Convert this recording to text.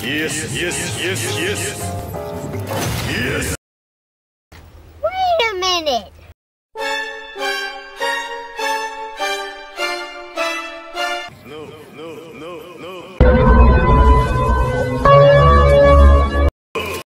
Yes, yes, yes, yes. Yes. Wait a minute. No, no, no, no.